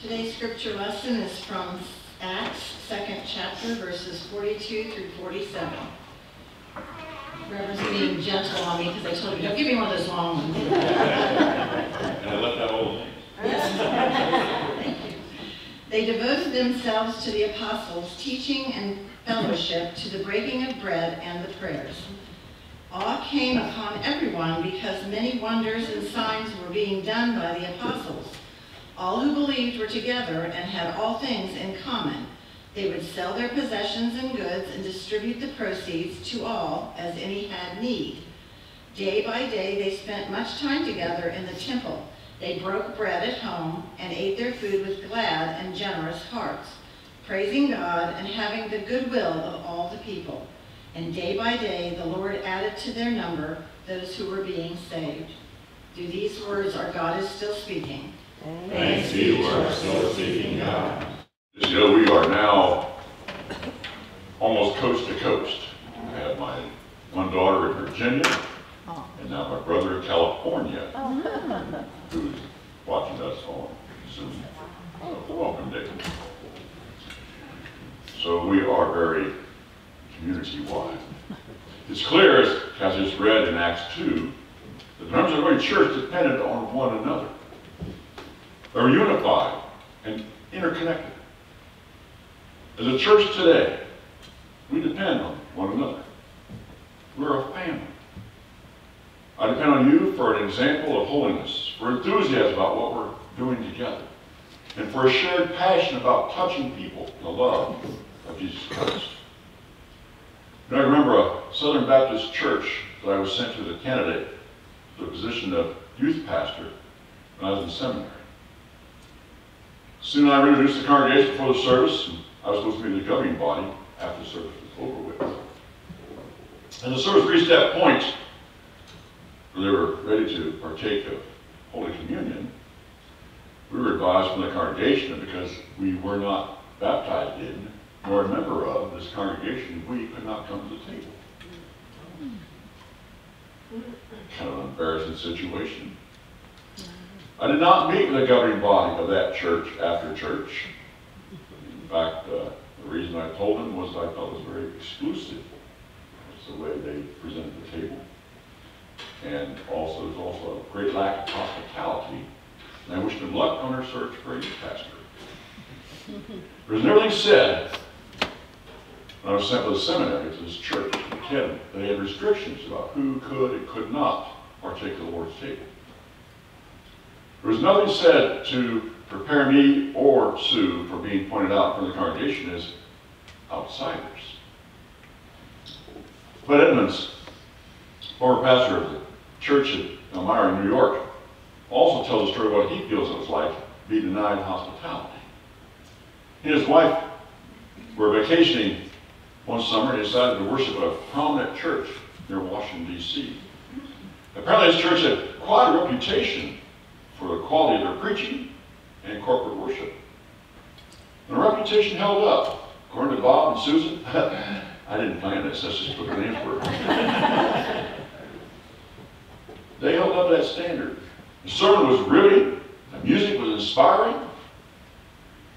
Today's scripture lesson is from Acts, second chapter, verses 42 through 47. Reverend's being gentle on me because I told you, don't give me one of those long ones. And I left out the names. Thank you. They devoted themselves to the apostles' teaching and fellowship, to the breaking of bread and the prayers. Awe came upon everyone because many wonders and signs were being done by the apostles. All who believed were together and had all things in common. They would sell their possessions and goods and distribute the proceeds to all as any had need. Day by day they spent much time together in the temple. They broke bread at home and ate their food with glad and generous hearts, praising God and having the goodwill of all the people. And day by day the Lord added to their number those who were being saved. Through these words our God is still speaking. Thanks be to our still speaking God. As you know, we are now almost coast to coast. I have my one daughter in Virginia, and now my brother in California, oh. who's watching us on Zoom. So, welcome, David. So we are very community-wide. It's clear, as as is read in Acts 2, that the members of the early church depended on one another. Were unified and interconnected. As a church today, we depend on one another. We're a family. I depend on you for an example of holiness, for enthusiasm about what we're doing together, and for a shared passion about touching people the love of Jesus Christ. I remember a Southern Baptist church that I was sent to the candidate for the position of youth pastor when I was in seminary. Soon I introduced the congregation before the service, I was supposed to be the governing body after the service was over with. And the service reached that point where they were ready to partake of Holy Communion. We were advised from the congregation that because we were not baptized in, nor a member of this congregation, we could not come to the table. Kind of an embarrassing situation. I did not meet with the governing body of that church after church. In fact, uh, the reason I told them was I thought it was very exclusive. The way they presented the table. And also, there's also a great lack of hospitality. And I wish them luck on their search for a pastor. There was everything said when I was sent to the seminary to this church in Canada. They had restrictions about who could and could not partake of the Lord's table. There was nothing said to prepare me or Sue for being pointed out from the congregation as outsiders. But Edmonds, former pastor of the church at Elmira, New York, also tells a story of what he feels it was like to be denied hospitality. He and his wife were vacationing one summer and decided to worship at a prominent church near Washington, D.C. Apparently this church had quite a reputation for the quality of their preaching and corporate worship. And the reputation held up. According to Bob and Susan, I didn't plan this, that's just what their names were. they held up that standard. The sermon was riveting, the music was inspiring.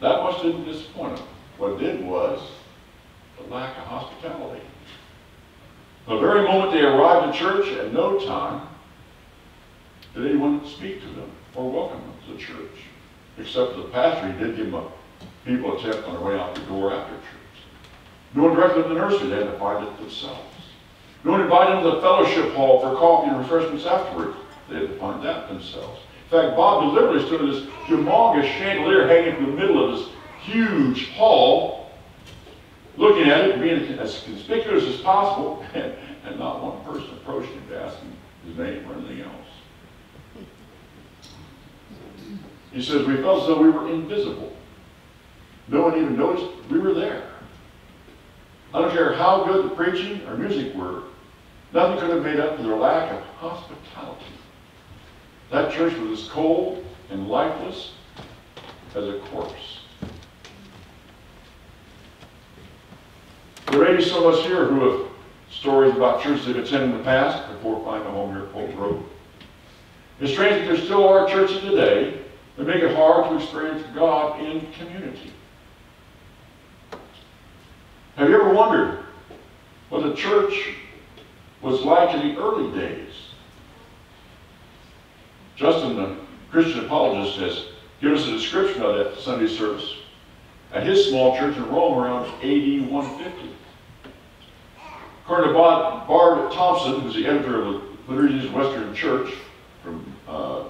That much didn't disappoint them. What did was the lack of hospitality. The very moment they arrived at church, at no time did anyone speak to them or welcome to the church. Except the pastor, he did give them a people a tip on their way out the door after church. No one directed to the nursery, they had to find it themselves. No one invited them to the fellowship hall for coffee and refreshments afterwards. They had to find that themselves. In fact, Bob deliberately stood in this humongous chandelier hanging in the middle of this huge hall, looking at it, being as conspicuous as possible, and, and not one person approached him to ask him his name or anything else. He says, we felt as though we were invisible. No one even noticed we were there. I don't care how good the preaching or music were, nothing could have made up for their lack of hospitality. That church was as cold and lifeless as a corpse. There may be some of us here who have stories about churches they've attended in the past before finding a home here at Polk Road. It's strange that there still are churches today They make it hard to experience God in community. Have you ever wondered what the church was like in the early days? Justin, the Christian apologist, has given us a description of that Sunday service at his small church in Rome around AD 150. According to Thompson, who's the editor of the Liturgies Western Church from uh,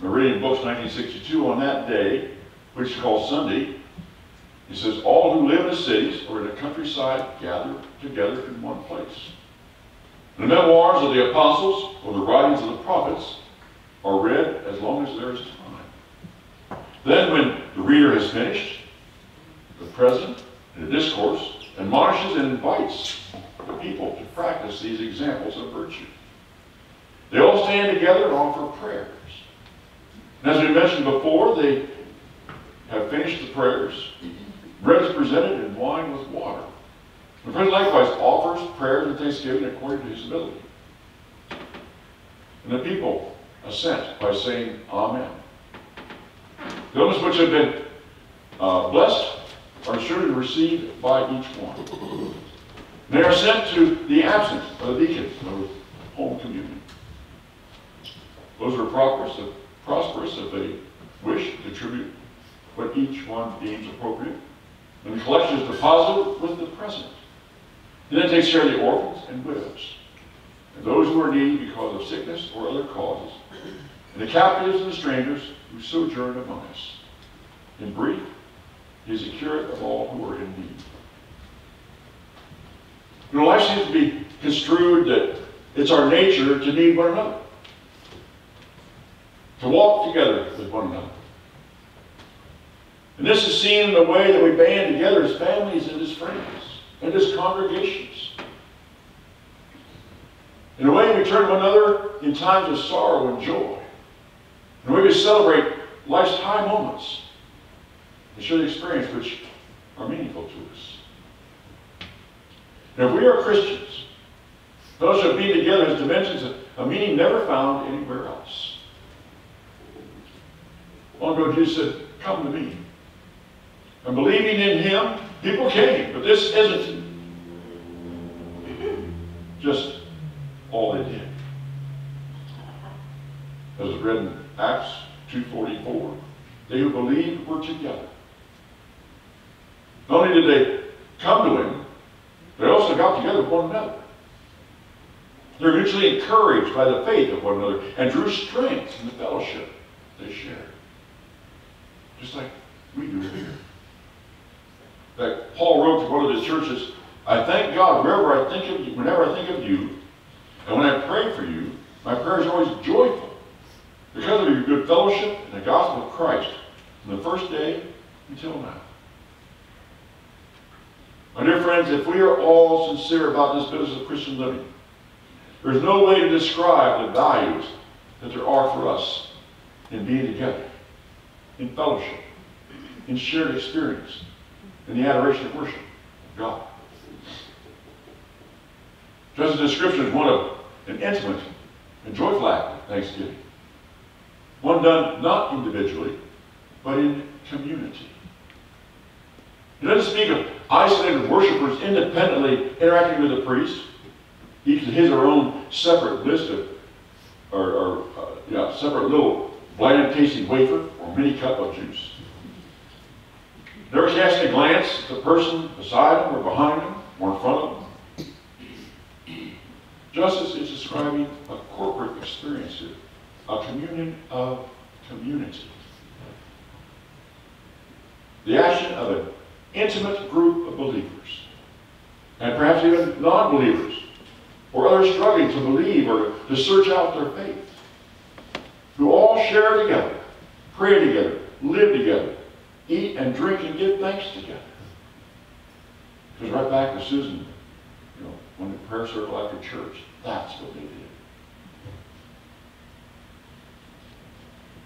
Meridian Books 1962, on that day, which is called Sunday, he says, all who live in the cities or in the countryside gather together in one place. The memoirs of the apostles or the writings of the prophets are read as long as there is time. Then when the reader has finished, the president in a discourse admonishes and invites the people to practice these examples of virtue. They all stand together and offer prayers. And as we mentioned before, they have finished the prayers. Bread is presented and wine with water. The president likewise offers prayers and thanksgiving according to his ability. And the people assent by saying Amen. Those which have been uh, blessed are surely received by each one. They are sent to the absent of the deacon of home communion. Those are prosperous, prosperous if they wish to contribute what each one deems appropriate. And the collection is deposited with the president. He then takes care of the orphans and widows, and those who are needy because of sickness or other causes, and the captives and the strangers who sojourn among us. In brief, he is the curate of all who are in need. You know, life seems to be construed that it's our nature to need one another, to walk together with one another. And this is seen in the way that we band together as families and as friends and as congregations. In the way we turn to one another in times of sorrow and joy. And we celebrate life's high moments and share the experience which are meaningful to us. And if we are Christians, those fellowship being together has dimensions of a meaning never found anywhere else. Long ago, Jesus said, Come to me. And believing in him, people came. But this isn't just all they did. As read in Acts 2.44, they who believed were together. Not only did they come to him, they also got together with one another. They're mutually encouraged by the faith of one another and drew strength in the fellowship they shared. Just like we do here. That Paul wrote to one of the churches, I thank God wherever I think of you, whenever I think of you, and when I pray for you, my prayers are always joyful. Because of your good fellowship in the gospel of Christ from the first day until now. My dear friends, if we are all sincere about this business of Christian living, there's no way to describe the values that there are for us in being together, in fellowship, in shared experience, in the adoration of worship God. Just a description is one of an intimate and joyful act of thanksgiving. One done not individually, but in community. He doesn't speak of isolated worshipers independently interacting with the priest, each his or own separate list of, or, or uh, yeah, separate little blinded tasting wafer or mini cup of juice. Never casting a glance at the person beside him or behind him or in front of him. Justin is describing a corporate experience here, a communion of community. The action of an intimate group of believers, and perhaps even non-believers, or others struggling to believe or to search out their faith, who all share together, pray together, live together, eat and drink and give thanks together. Because right back to Susan, you know, when the prayer circle after church, that's what they did.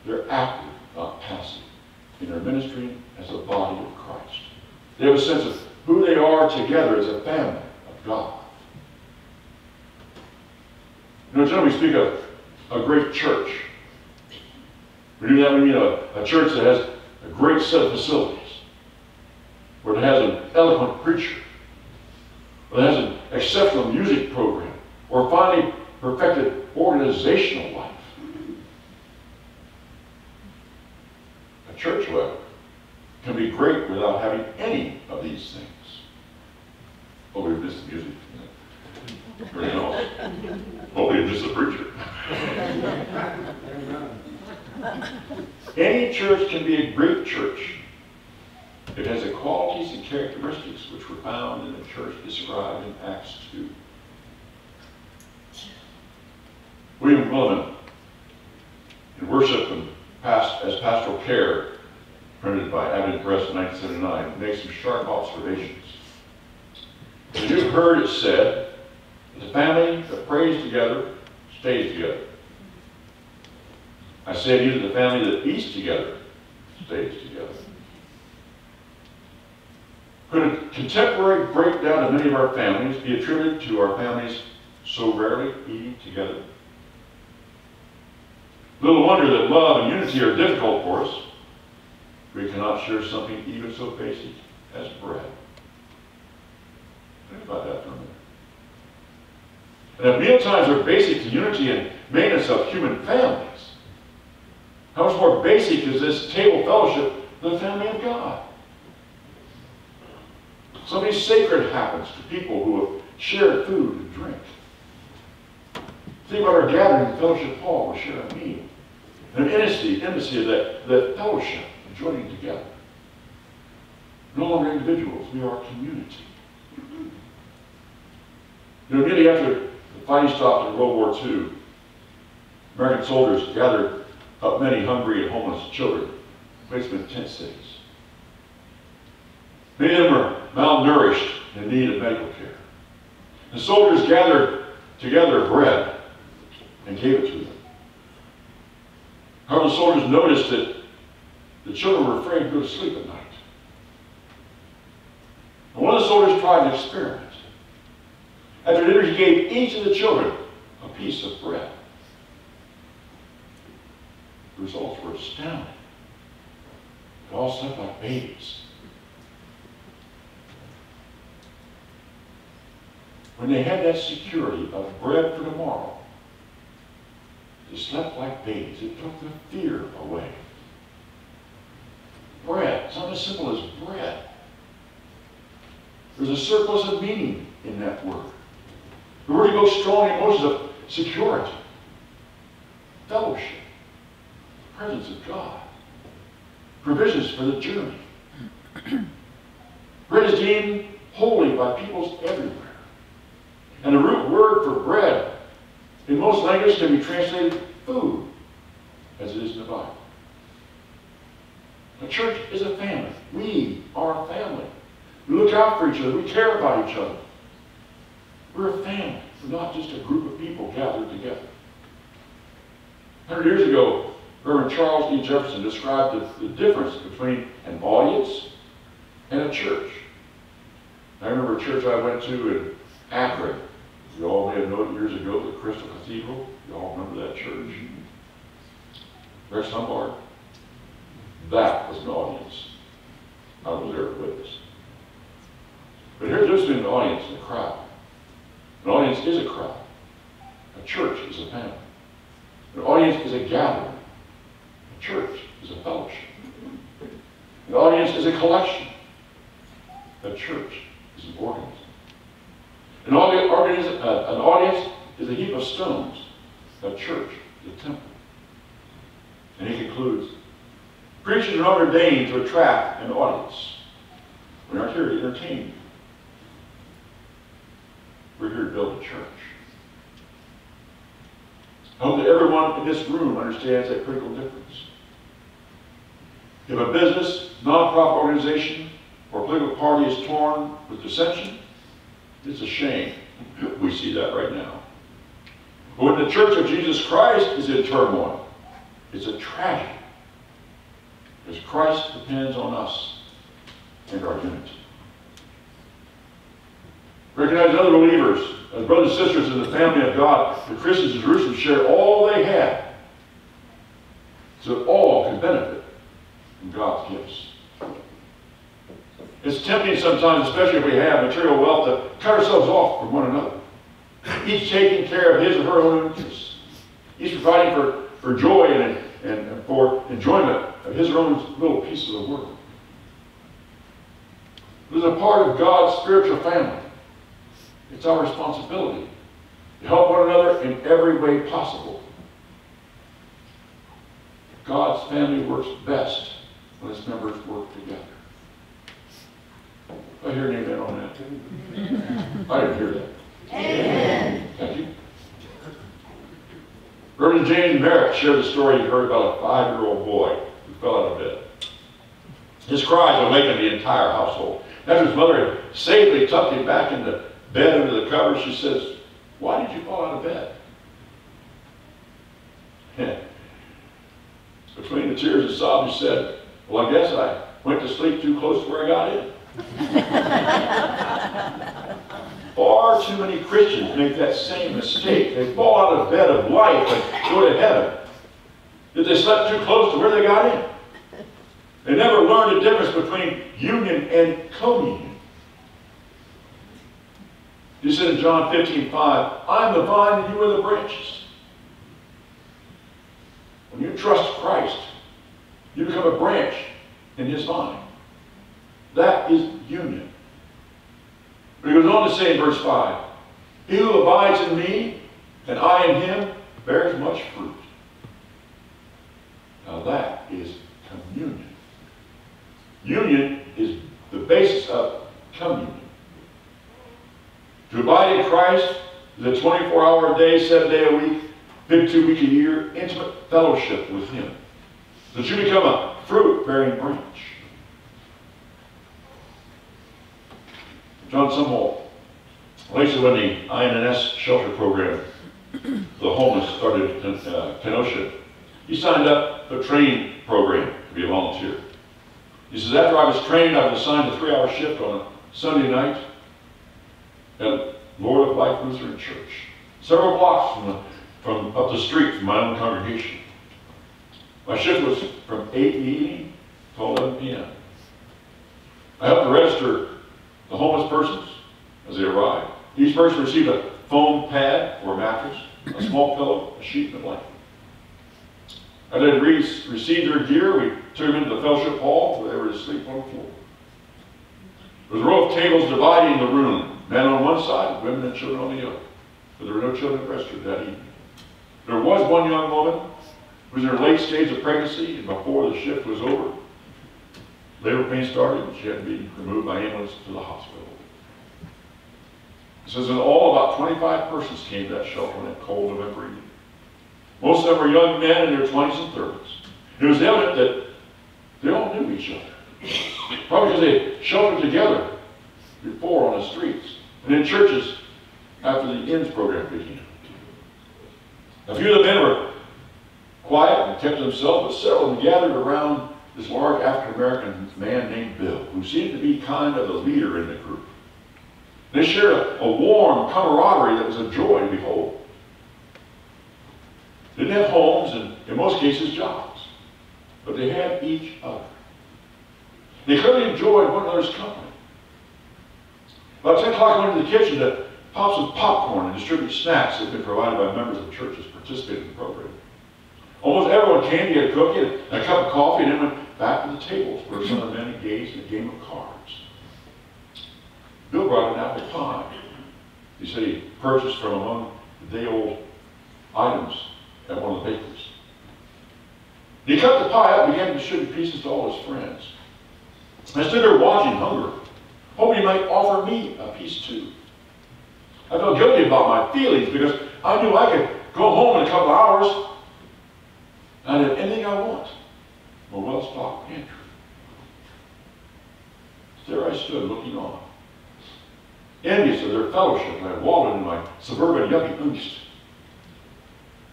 They're active, not passive, in their ministry as a body of Christ. They have a sense of who they are together as a family of God. You know, generally we speak of a great church. We do that, we mean a, a church that has great set of facilities, where it has an eloquent preacher, where it has an exceptional music program, or finally perfected organizational life. A church, however, can be great without having any of these things. Oh, we missed the music. Very else. Oh, we missed the preacher. Any church can be a great church. It has the qualities and characteristics which were found in the church described in Acts 2. William Willimon, in Worship and Past, as Pastoral Care, printed by Advent Press in 1979, makes some sharp observations. As you've heard it said, the family that prays together stays together. I say to you, the family that eats together stays together. Could a contemporary breakdown of many of our families be attributed to our families so rarely eating together? Little wonder that love and unity are difficult for us. We cannot share something even so basic as bread. Think about that for a minute. And if meal times are basic to unity and maintenance of human families, how much more basic is this table fellowship than the family of God? Something sacred happens to people who have shared food and drink. Think about our gathering in Fellowship Hall, we share a meal. An intimacy, intimacy of that, that fellowship joining together. No longer individuals, we are a community. You know, immediately after the fighting stopped in World War II, American soldiers gathered up many hungry and homeless children, them in tent cities. Many of them were malnourished and in need of medical care. The soldiers gathered together bread and gave it to them. However, the soldiers noticed that the children were afraid to go to sleep at night. And one of the soldiers tried an experiment. After dinner, he gave each of the children a piece of bread. The results were astounding. They all slept like babies. When they had that security of bread for tomorrow, they slept like babies. It took the fear away. Bread, something as simple as bread. There's a surplus of meaning in that word. The word evokes strong in emotions of security, fellowship, presence of God, provisions for the journey. bread is deemed holy by peoples everywhere. And the root word for bread in most languages can be translated food, as it is in the Bible. A church is a family. We are a family. We look out for each other. We care about each other. We're a family. We're not just a group of people gathered together. 100 years ago, Reverend Charles E. Jefferson described the, the difference between an audience and a church. I remember a church I went to in Akron. You all may have known years ago the Crystal Cathedral. You all remember that church? There's some part. That was an audience. I was there to witness. But here's just an audience and a crowd. An audience is a crowd. A church is a family. An audience is a gathering. Church is a fellowship. An audience is a collection. A church is an organism. An audience, uh, an audience is a heap of stones. A church is a temple. And he concludes, preachers are not ordained to attract an audience. We're not here to entertain you. We're here to build a church. I hope that everyone in this room understands that critical difference. If a business, nonprofit organization, or political party is torn with dissension, it's a shame. We see that right now. But when the Church of Jesus Christ is in turmoil, it's a tragedy. Because Christ depends on us and our unity. Recognize other believers as brothers and sisters in the family of God. The Christians in Jerusalem shared all they had. so that all can benefit from God's gifts. It's tempting sometimes, especially if we have material wealth, to cut ourselves off from one another. Each taking care of his or her own interests. Each providing for, for joy and, and for enjoyment of his or own little piece of the world. It is a part of God's spiritual family. It's our responsibility to help one another in every way possible. God's family works best when its members work together. I hear an amen on that. I didn't hear that. Amen. Thank you. Reverend James Merritt shared a story he heard about a five-year-old boy who fell out of bed. His cries awakened the entire household. After his mother had safely tucked him back in the bed under the covers, she says, why did you fall out of bed? Between the tears and sobs, he said, well, I guess I went to sleep too close to where I got in. Far too many Christians make that same mistake. They fall out of bed of life and go to heaven. Did they slept too close to where they got in. They never learned the difference between union and communion. He said in John 15, 5, I'm the vine and you are the branches. When you trust Christ, you become a branch in his vine. That is union. But he goes on to say in verse 5, He who abides in me, and I in him, bears much fruit. Now that is communion. Union is the basis of communion. To abide in Christ is a 24-hour a day, 7-day a week, 52 week a year, intimate fellowship with him. That you become a fruit-bearing branch. John Sumwalt, later when the INNS shelter program, the homeless started in uh, Kenosha, he signed up for a training program to be a volunteer. He says, after I was trained, I was assigned a three-hour shift on a Sunday night at Lord of Life Lutheran Church, several blocks from, the, from up the street from my own congregation. My shift was from 8 in the evening to 11 p.m. I helped register the homeless persons as they arrived. Each person received a foam pad or mattress, a small pillow, a sheet, and a blanket. As they received their gear, we took them into the fellowship hall where they were to sleep on the floor. There was a row of tables dividing the room, men on one side, women and children on the other. But there were no children present that evening. There was one young woman was in her late stage of pregnancy, and before the shift was over, labor pain started, and she had to be removed by ambulance to the hospital. It says in all, about 25 persons came to that shelter on that cold November evening. Most of them were young men in their 20s and 30s. It was evident that they all knew each other. Probably because they sheltered together before on the streets and in churches after the INS program began. A few of the men were quiet and kept to themselves, but several of gathered around this large African American man named Bill, who seemed to be kind of the leader in the group. They shared a, a warm camaraderie that was a joy to behold. They didn't have homes and, in most cases, jobs, but they had each other. They clearly enjoyed one another's company. About 10 o'clock, I went into the kitchen to pop some popcorn and distribute snacks that had been provided by members of the churches participating in the program. Almost everyone came to get a cookie and a cup of coffee and then went back to the tables where some of the men engaged in a game of cards. Bill brought an apple pie. He said he purchased from among the day-old items at one of the bakeries. He cut the pie up and began to distribute pieces to all his friends. I stood there watching, hungry, hoping he might offer me a piece too. I felt guilty about my feelings because I knew I could go home in a couple hours I have anything I want. A well-stocked pantry. There I stood looking on. Envious of their fellowship, I wallowed in my suburban yucky oost.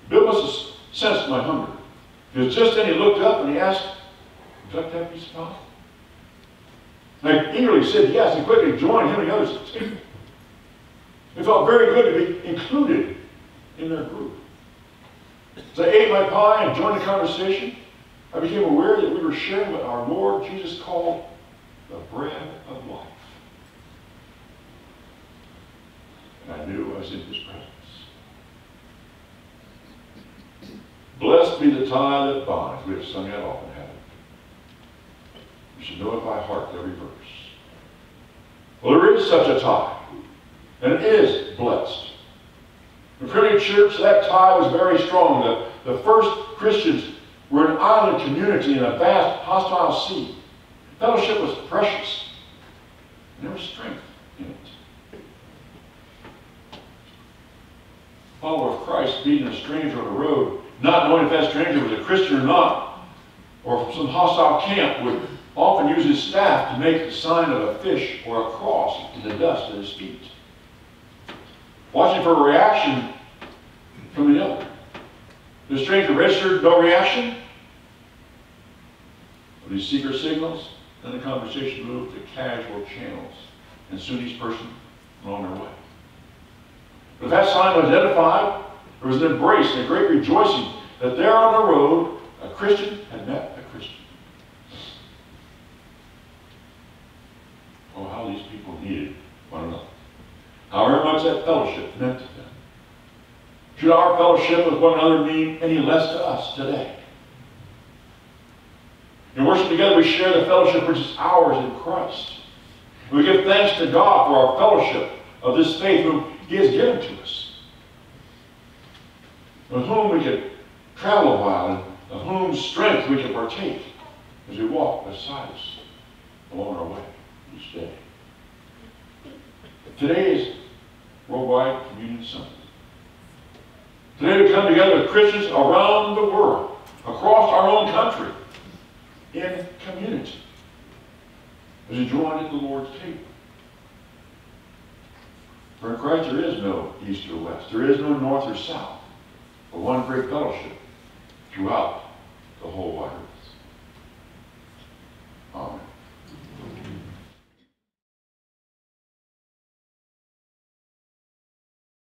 Bill must have sensed my hunger. Was just then he looked up and he asked, Would you like to have a piece of pie? I eagerly said yes and quickly joined him and the others. It felt very good to be included in their group. So I ate my pie and joined the conversation. I became aware that we were sharing what our Lord Jesus called the bread of life. And I knew I was in his presence. Blessed be the tie that binds. We have sung that often, haven't we? You should know it by heart, every verse. Well, there is such a tie, and it is blessed. The primitive church, that tie was very strong. The, the first Christians were an island community in a vast hostile sea. Fellowship was precious, and there was strength in it. Follower of Christ meeting a stranger on the road, not knowing if that stranger was a Christian or not, or from some hostile camp, would often use his staff to make the sign of a fish or a cross in the dust at his feet. Watching for a reaction from the other. The stranger registered no reaction. With these secret signals, then the conversation moved to casual channels, and soon each person on their way. But that sign was identified, there was an embrace and a great rejoicing that there on the road, a Christian had met a Christian. Oh, how these people needed one another. However much that fellowship meant to them. Should our fellowship with one another mean any less to us today? In worship together, we share the fellowship which is ours in Christ. We give thanks to God for our fellowship of this faith whom He has given to us. With whom we can travel a while, and of whom strength we can partake as we walk beside us along our way each day. Today is Worldwide Communion Sunday. Today we come together with Christians around the world, across our own country, in community, as we join at the Lord's table. For in Christ there is no east or west. There is no north or south, but one great fellowship throughout the whole wide world.